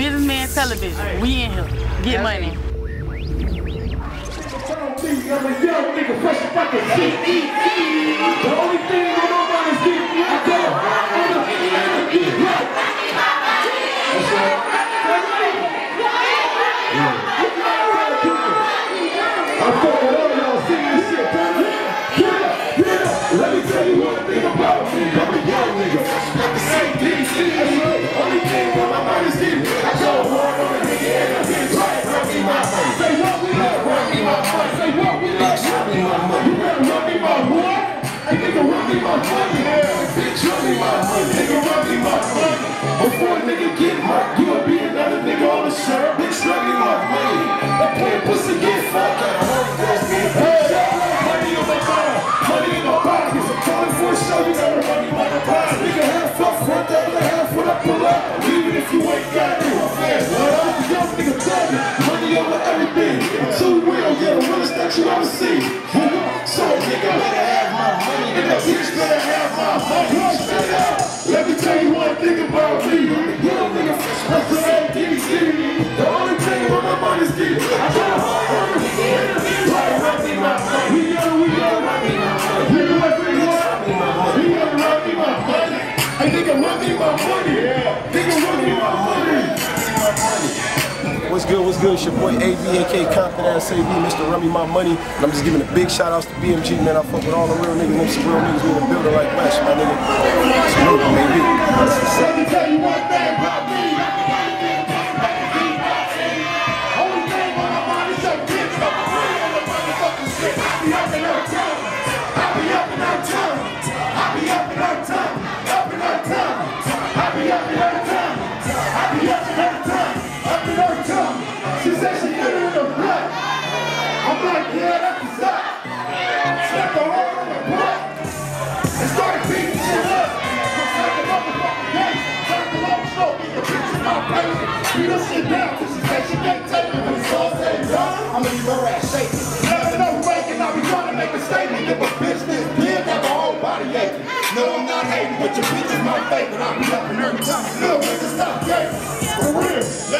Businessman Television. We in here. Get money. I'm a young nigga, fresh fucking CEE. The only thing on my mind is getting me out there. I'm a nigga, That's right. I money. Nigga, run me my money. Before a nigga get murked, you'll be another nigga on the shirt. Bitch, run me my money. That poor pussy get fucked out of home. Money in my mind. Money in my pockets. I'm calling for a show. You never run my. Nigga, half up front, the other half when I pull up. Even if you ain't got it. What up? Young nigga, thugging. Money over everything. Too real, yeah, the realest that you ever see. So a nigga better have my money. And that bitch better have my money. What's good, what's good? It's your boy ABAK Compton SAV, Mr. Run Me My Money. And I'm just giving a big shout outs to BMG, man. I fuck with all the real niggas, and some real niggas in the building like West, my nigga. Salute, baby. Let me tell you one start beating shit up. Just like a motherfucking gangster. Turn the long stroke in your bitch is my patient. Beat her shit down, she said she can't take it. When it's all said and done, I'ma leave her. Never know waking, I'll be trying to make a statement. If a bitch this big, got my whole body aching. No, I'm not hating, but your bitch is my favorite. I'll be up and every time. Little bitch, stop gating. For real.